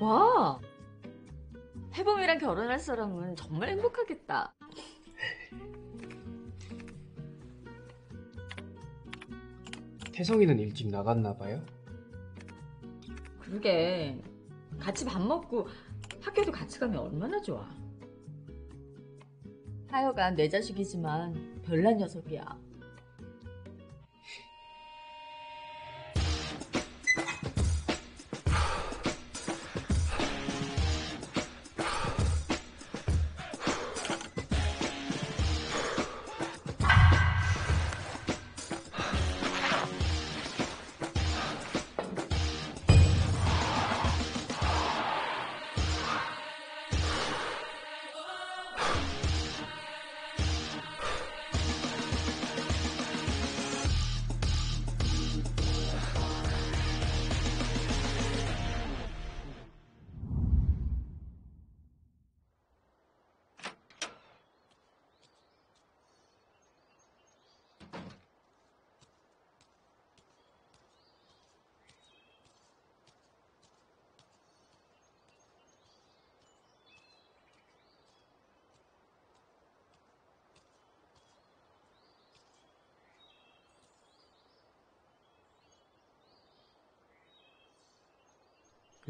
와! 해범이랑 결혼할 사람은 정말 행복하겠다. 태성이는 일찍 나갔나 봐요? 그러게. 같이 밥 먹고 학교도 같이 가면 얼마나 좋아. 하여간 내 자식이지만 별난 녀석이야.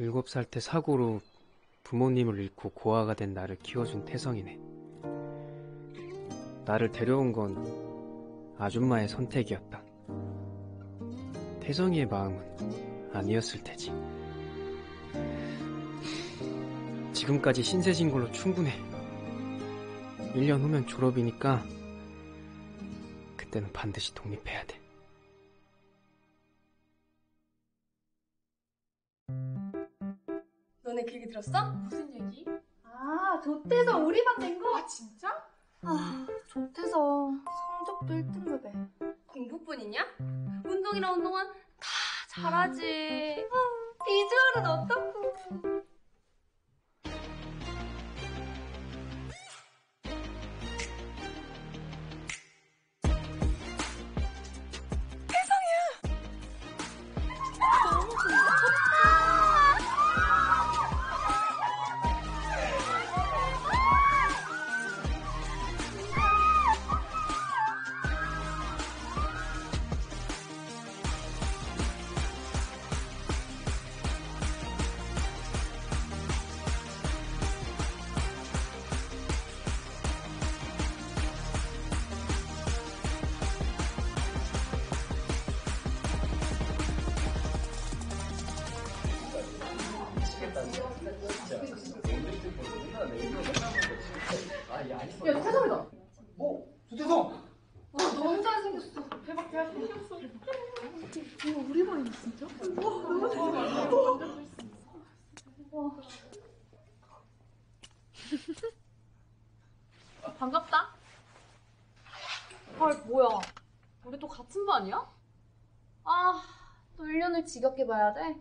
일곱 살때 사고로 부모님을 잃고 고아가 된 나를 키워준 태성이네. 나를 데려온 건 아줌마의 선택이었다. 태성이의 마음은 아니었을 테지. 지금까지 신세진 걸로 충분해. 1년 후면 졸업이니까 그때는 반드시 독립해야 돼. 너네 그 얘기 들었어? 무슨 얘기? 아, 조태서 우리 반 된 거? 아 진짜? 아, 조태서 성적도 1등급에. 공부뿐이냐? 운동이랑 운동은 다 잘하지. 아, 비주얼은 어떻고? 야 태성이다. 어? 조태성! 와 너무 잘생겼어. 대박 대박 생겼어. 이거 우리 반이야 진짜? 와 너무 잘생겼어. 반갑다. 헐 뭐야? 우리 또 같은 반이야? 아, 또 1년을 지겹게 봐야 돼?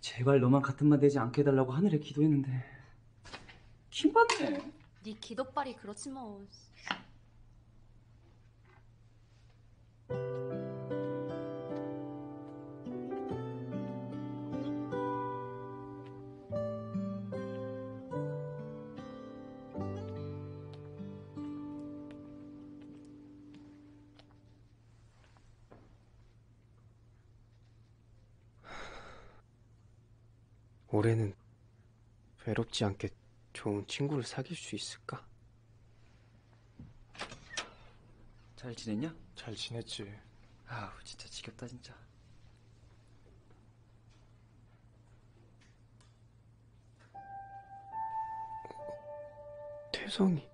제발 너만 같은 반 되지 않게 해달라고 하늘에 기도했는데 킹받네 네 기도빨이 그렇지 뭐. 올해는 외롭지 않게 좋은 친구를 사귈 수 있을까? 잘 지냈냐? 잘 지냈지. 아우 진짜 지겹다 진짜 태성이